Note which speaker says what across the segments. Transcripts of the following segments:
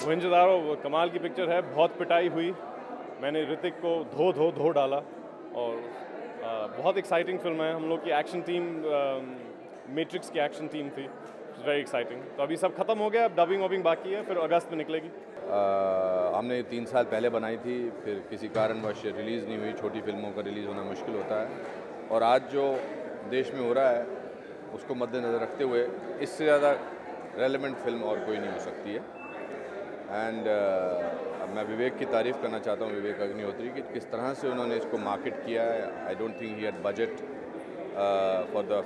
Speaker 1: मोहनजोदारो कमाल की पिक्चर है। बहुत पिटाई हुई। मैंने ऋतिक को धो धो धो डाला और आ, बहुत एक्साइटिंग फ़िल्म है। हम लोग की एक्शन टीम मैट्रिक्स की एक्शन टीम थी। वेरी एक्साइटिंग तो अभी सब खत्म हो गया। अब डबिंग वबिंग बाकी है। फिर अगस्त में निकलेगी।
Speaker 2: आ, हमने तीन साल पहले बनाई थी। फिर किसी कारणवश रिलीज़ नहीं हुई। छोटी फ़िल्मों का रिलीज़ होना मुश्किल होता है। और आज जो देश में हो रहा है उसको मद्देनज़र रखते हुए इससे ज़्यादा रेलिवेंट फ़िल्म और कोई नहीं हो सकती है। एंड uh, मैं विवेक की तारीफ़ करना चाहता हूँ विवेक अग्निहोत्री की किस तरह से उन्होंने इसको मार्केट किया है। I don't think he had budget for the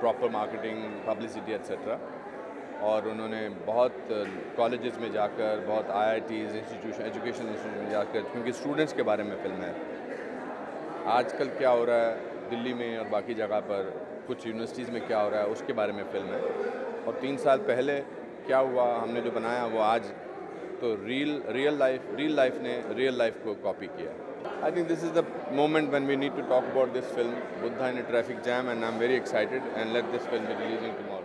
Speaker 2: proper marketing publicity etcetera और उन्होंने बहुत कॉलेजेस uh, में जाकर बहुत आईआईटीज़ इंस्टीट्यूशन एजुकेशन इंस्टीट्यूशन में जाकर क्योंकि स्टूडेंट्स के बारे में फ़िल्म है। आजकल क्या हो रहा है दिल्ली में और बाकी जगह पर कुछ यूनिवर्सिटीज़ में क्या हो रहा है उसके बारे में फ़िल्म है। और तीन साल पहले क्या हुआ हमने जो बनाया वो आज तो real real life real life ने रियल लाइफ को कॉपी किया I think this is the moment when we need to talk about this film Buddha in traffic jam and I am very excited and let this film releasing tomorrow